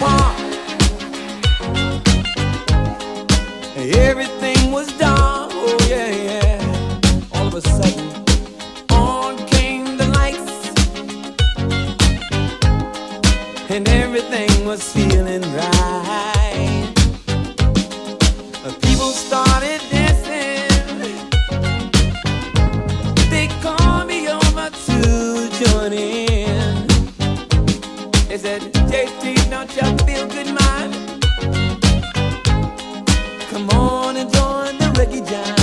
apart. Everything was dark, oh yeah, yeah. All of a sudden. on came the lights, And everything was feeling right. Uh, people started dancing. They called me over to join in. They said, JT, don't morning, join the reggae jam.